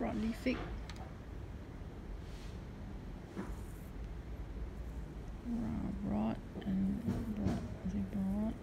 broadleaf fig. Broad and broad, is it broad?